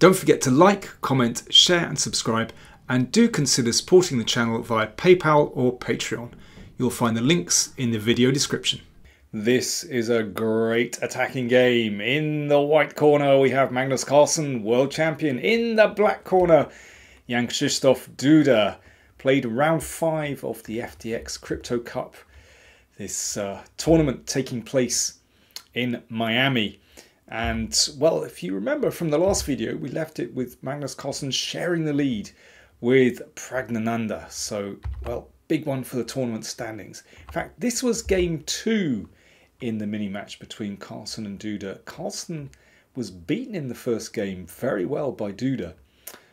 Don't forget to like, comment, share and subscribe and do consider supporting the channel via PayPal or Patreon. You'll find the links in the video description. This is a great attacking game. In the white corner we have Magnus Carlsen, world champion. In the black corner, Jan Krzysztof Duda played round five of the FTX Crypto Cup. This uh, tournament taking place in Miami. And well, if you remember from the last video, we left it with Magnus Carlsen sharing the lead with Praggnanandhaa. So, well, big one for the tournament standings. In fact, this was game two in the mini match between Carlsen and Duda. Carlsen was beaten in the first game very well by Duda.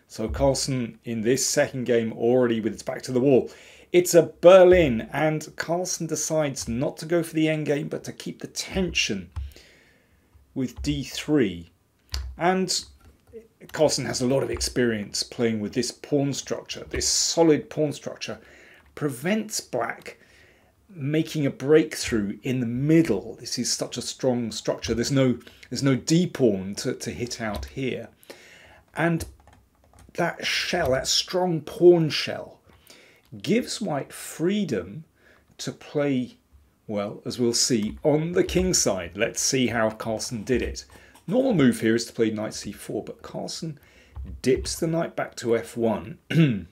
So Carlsen in this second game already with its back to the wall. It's a Berlin and Carlsen decides not to go for the endgame but to keep the tension with d3. And Carlsen has a lot of experience playing with this pawn structure. This solid pawn structure prevents black making a breakthrough in the middle. This is such a strong structure. There's no there's no d pawn to, to hit out here. And that shell, that strong pawn shell, gives white freedom to play well, as we'll see, on the king side. Let's see how Carlsen did it. Normal move here is to play knight c4, but Carlsen dips the knight back to f1.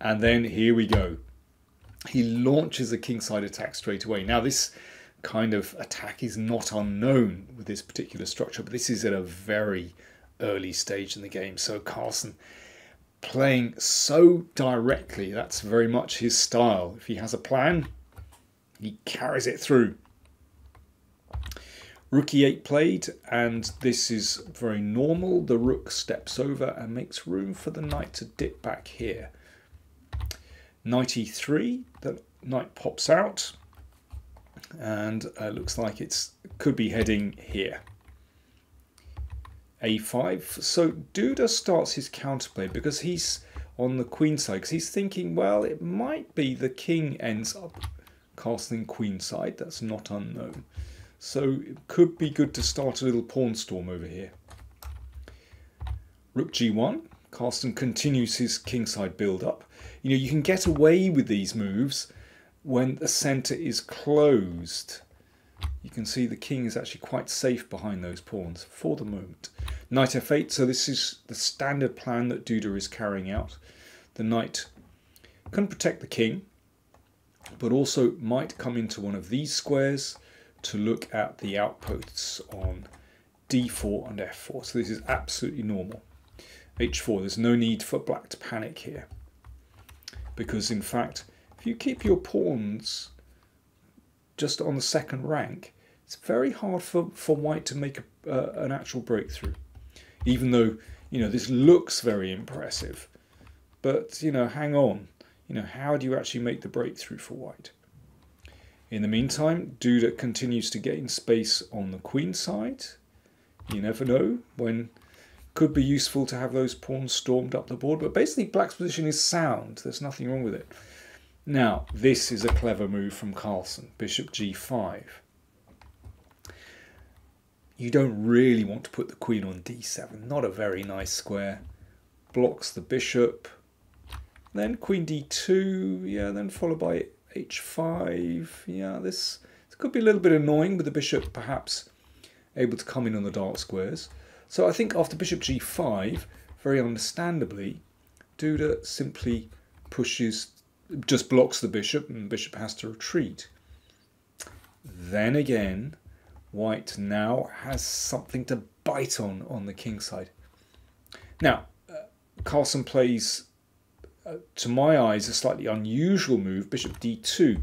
and then here we go. He launches a kingside attack straight away. Now this kind of attack is not unknown with this particular structure, but this is at a very early stage in the game. So Carlsen playing so directly, that's very much his style. If he has a plan, he carries it through. Rook e8 played, and this is very normal. The rook steps over and makes room for the knight to dip back here. Knight e3, the knight pops out, and uh, looks like it could be heading here. a5. So Duda starts his counterplay because he's on the queen side, because he's thinking, well, it might be the king ends up castling queenside. That's not unknown. So it could be good to start a little pawn storm over here. Rook g1. Carlsen continues his kingside build-up. You know, you can get away with these moves when the centre is closed. You can see the king is actually quite safe behind those pawns for the moment. Knight f8, so this is the standard plan that Duda is carrying out. The knight can protect the king, but also might come into one of these squares to look at the outposts on d4 and f4. So this is absolutely normal. h4, there's no need for black to panic here. Because in fact, if you keep your pawns just on the second rank, it's very hard for, for white to make a, uh, an actual breakthrough. Even though, you know, this looks very impressive. But, you know, hang on. You know, how do you actually make the breakthrough for white? In the meantime, Duda continues to gain space on the queen side. You never know when could be useful to have those pawns stormed up the board, but basically black's position is sound. There's nothing wrong with it. Now, this is a clever move from Carlsen, bishop g5. You don't really want to put the queen on d7, not a very nice square. Blocks the bishop, then queen d2, yeah, then followed by h5. Yeah, this, this could be a little bit annoying with the bishop perhaps able to come in on the dark squares. So I think after bishop g5, very understandably, Duda simply pushes, just blocks the bishop and the bishop has to retreat. Then again, white now has something to bite on on the king side. Now, uh, Carlsen plays to my eyes, a slightly unusual move, bishop d2.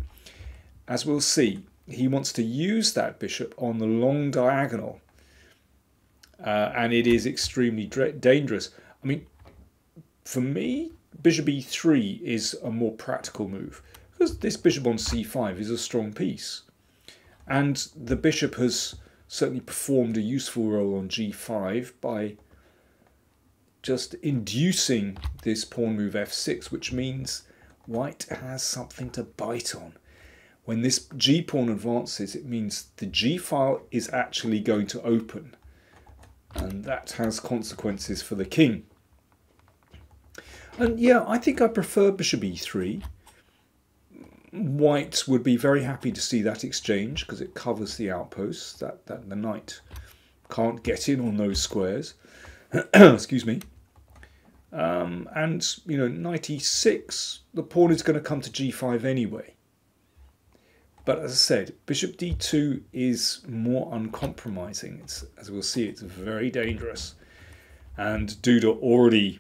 As we'll see, he wants to use that bishop on the long diagonal. Uh, and it is extremely dangerous. I mean, for me, bishop e3 is a more practical move because this bishop on c5 is a strong piece. And the bishop has certainly performed a useful role on g5 by just inducing this pawn move f6, which means white has something to bite on. When this g pawn advances, it means the g file is actually going to open. and that has consequences for the king. And yeah, I think I prefer bishop e3. White would be very happy to see that exchange because it covers the outposts that, that the knight can't get in on those squares. Excuse me. Um, and, you know, knight e6, the pawn is going to come to g5 anyway. But as I said, bishop d2 is more uncompromising. It's, as we'll see, it's very dangerous. And Duda already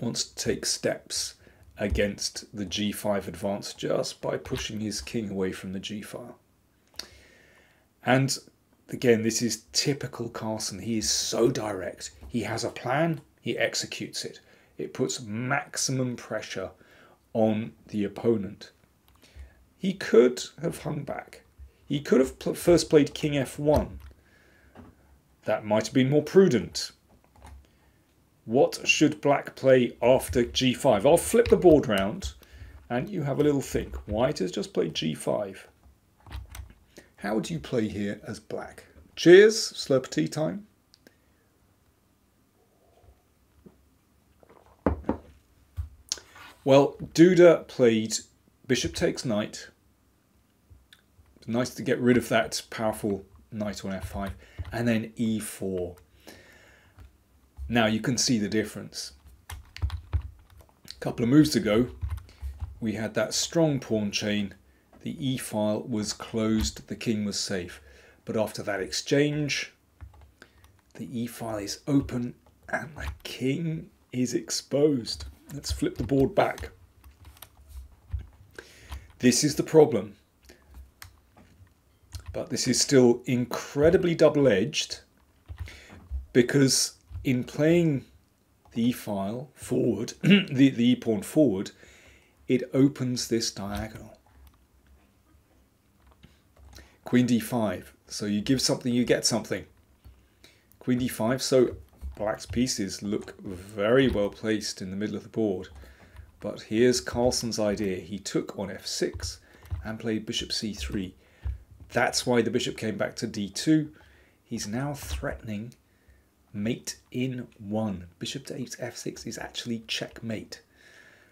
wants to take steps against the g5 advance just by pushing his king away from the g file. And again, this is typical Carlsen. He is so direct. He has a plan, he executes it. It puts maximum pressure on the opponent. He could have hung back. He could have pl first played king f1. That might have been more prudent. What should black play after g5? I'll flip the board round and you have a little think. White has just played g5. How do you play here as black? Cheers, slurp tea time. Well, Duda played bishop takes knight, it's nice to get rid of that powerful knight on f5. And then e4. Now you can see the difference. A couple of moves ago, we had that strong pawn chain. The e-file was closed, the king was safe. But after that exchange, the e-file is open and the king is exposed. Let's flip the board back. This is the problem but this is still incredibly double-edged because in playing the e-file forward, the, the e-pawn forward, it opens this diagonal. Queen d5, so you give something, you get something. Queen d5, so black's pieces look very well placed in the middle of the board. But here's Carlsen's idea. He took on f6 and played bishop c3. That's why the bishop came back to d2. He's now threatening mate in 1. Bishop to f6 is actually checkmate.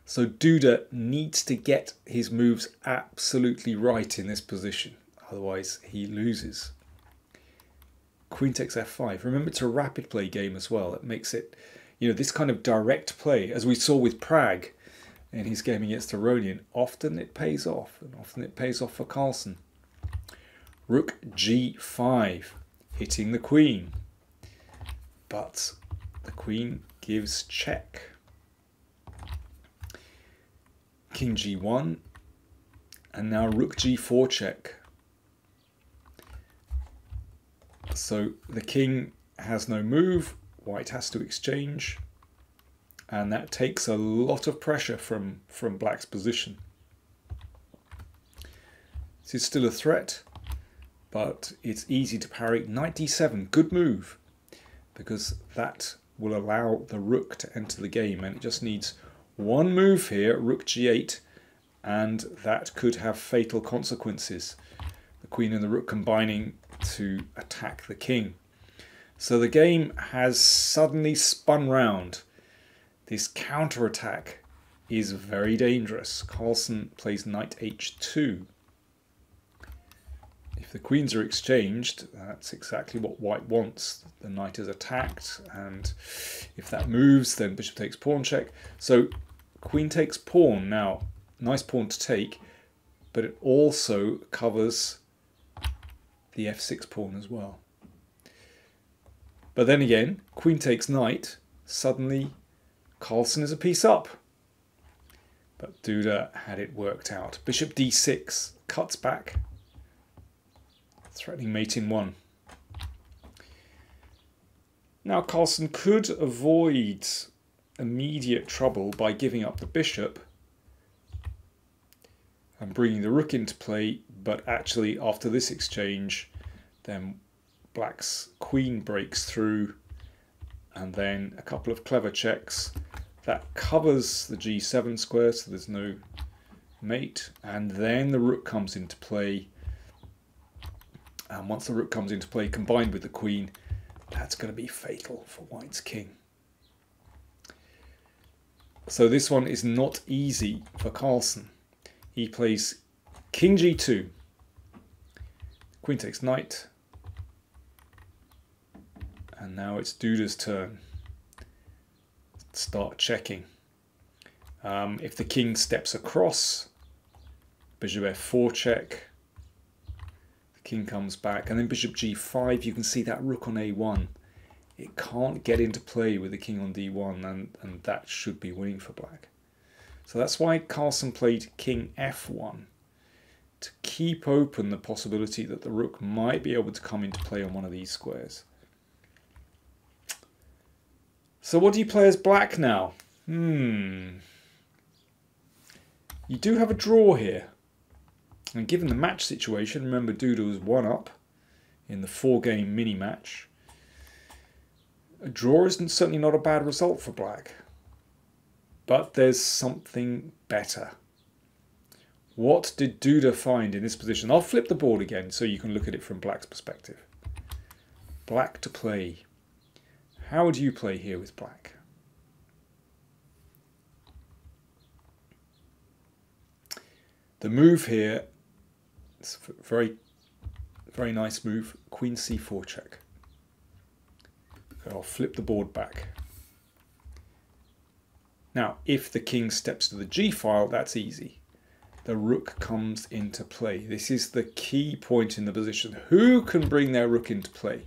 So Duda needs to get his moves absolutely right in this position. Otherwise he loses. Queen takes f5. Remember it's a rapid play game as well. It makes it, you know, this kind of direct play, as we saw with Pragg in his game against Aronian, often it pays off, and often it pays off for Carlsen. Rook g5, hitting the queen. But the queen gives check. King g1, and now rook g4 check. So the king has no move, white has to exchange, and that takes a lot of pressure from, from black's position. This is still a threat, but it's easy to parry. Knight d7, good move, because that will allow the rook to enter the game, and it just needs one move here, rook g8, and that could have fatal consequences. The queen and the rook combining to attack the king. So the game has suddenly spun round. This counter-attack is very dangerous. Carlsen plays knight h2 If the queens are exchanged, that's exactly what white wants. The knight is attacked, and if that moves, then bishop takes pawn check. So queen takes pawn. Now, nice pawn to take, but it also covers the f6 pawn as well. But then again, queen takes knight, suddenly Carlsen is a piece up. But Duda had it worked out. Bishop d6 cuts back threatening mate in one. Now Carlsen could avoid immediate trouble by giving up the bishop and bringing the rook into play, but actually after this exchange, then black's queen breaks through and then a couple of clever checks that covers the g7 square so there's no mate and then the rook comes into play and once the rook comes into play combined with the queen, That's going to be fatal for white's king. So this one is not easy for Carlsen. He plays king g2. Queen takes knight. And now it's Duda's turn. Start checking. Um, if the king steps across, bishop f4 check, the king comes back, and then bishop g5, you can see that rook on a1. It can't get into play with the king on d1, and, and that should be winning for black. So that's why Carlsen played king f1, to keep open the possibility that the rook might be able to come into play on one of these squares. So what do you play as black now? Hmm. You do have a draw here. And given the match situation, remember was one up in the four-game mini-match. A draw isn't certainly not a bad result for black. But there's something better. What did Duda find in this position? I'll flip the board again so you can look at it from black's perspective. Black to play. How would you play here with black? The move here, it's very, very nice move, queen c4 check. I'll flip the board back. Now, if the king steps to the g file, that's easy. The rook comes into play. This is the key point in the position. Who can bring their rook into play?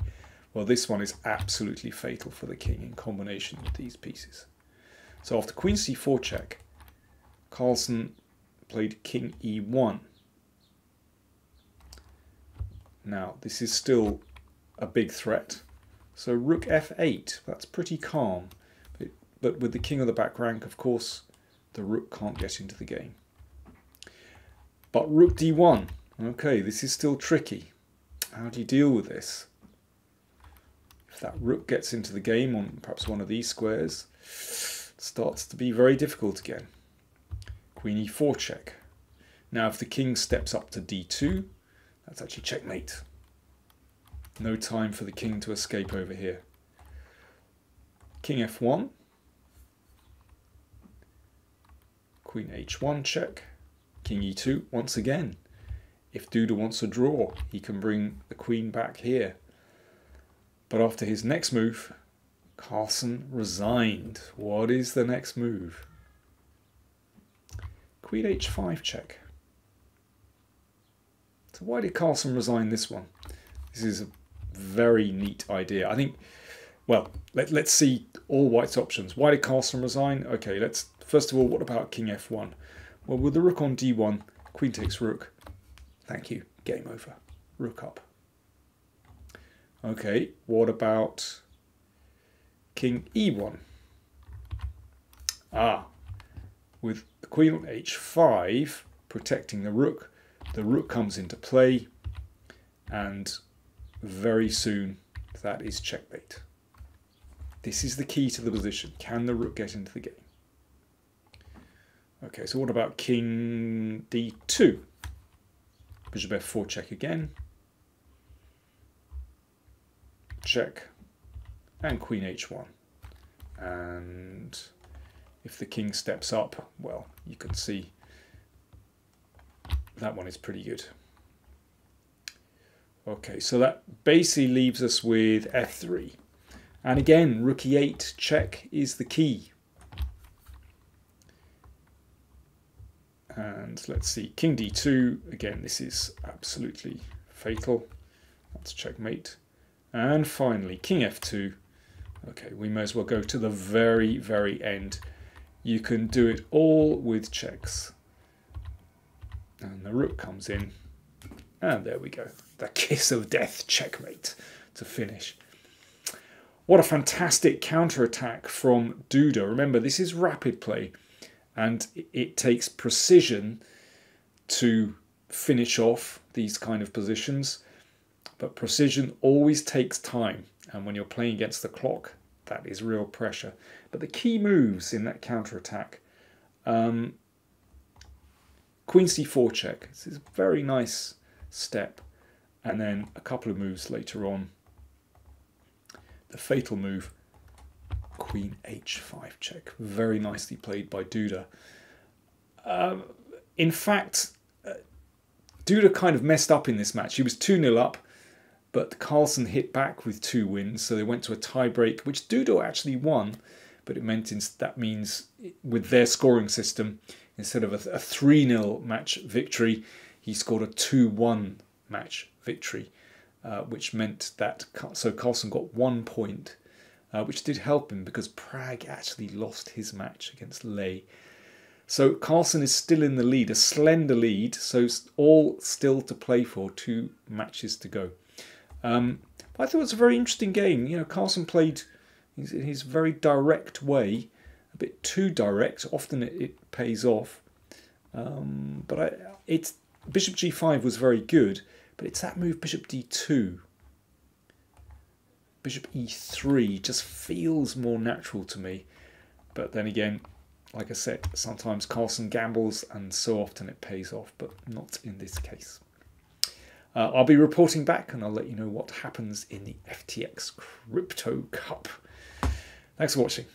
Well, this one is absolutely fatal for the king in combination with these pieces. So after queen c4 check, Carlsen played king e1. Now, this is still a big threat. So rook f8, that's pretty calm. But, but with the king of the back rank, of course, the rook can't get into the game. But rook d1, okay, this is still tricky. How do you deal with this? If that rook gets into the game on perhaps one of these squares, it starts to be very difficult again. Queen e4 check. Now if the king steps up to d2, that's actually checkmate. No time for the king to escape over here. King f1. Queen h1 check. King e2 once again. If Duda wants a draw, he can bring the queen back here. But after his next move, Carlsen resigned. What is the next move? Queen h5 check. So why did Carlsen resign this one? This is a very neat idea. I think, well, let, let's see all white's options. Why did Carlsen resign? Okay, let's, first of all, what about king f1? Well, with the rook on d1, queen takes rook. Thank you, game over. Rook up. Okay, what about king e1? Ah, with the queen on h5 protecting the rook, the rook comes into play and very soon that is checkmate. This is the key to the position. Can the rook get into the game? Okay, so what about king d2? Bishop f4 check again. check, and queen h1. And if the king steps up, well, you can see that one is pretty good. Okay, so that basically leaves us with f3. And again, rook e8 check is the key. And let's see, king d2, again, this is absolutely fatal. That's checkmate. And finally, king f2. Okay, we may as well go to the very, very end. You can do it all with checks. And the rook comes in. And there we go. The kiss of death checkmate to finish. What a fantastic counter-attack from Duda. Remember, this is rapid play. And it takes precision to finish off these kind of positions. But precision always takes time. And when you're playing against the clock, that is real pressure. But the key moves in that counter-attack, um, queen c4 check. This is a very nice step. And then a couple of moves later on. the fatal move, queen h5 check. Very nicely played by Duda. Um, in fact, uh, Duda kind of messed up in this match. He was 2 0 up, but Carlsen hit back with two wins, so they went to a tiebreak, which Duda actually won. But it meant that means with their scoring system, instead of a 3 0 match victory, he scored a 2 1 match victory, uh, which meant that so Carlsen got one point, uh, which did help him because Pragg actually lost his match against Le. So Carlsen is still in the lead, a slender lead, so all still to play for, two matches to go. Um, I thought it was a very interesting game. You know, Carlsen played in his very direct way, a bit too direct. Often it, it pays off. Um, but I, it's Bishop g5 was very good, but it's that move Bishop d2. Bishop e3 just feels more natural to me. But then again, like I said, sometimes Carlsen gambles and so often it pays off, but not in this case. Uh, I'll be reporting back and I'll let you know what happens in the FTX Crypto Cup. Thanks for watching.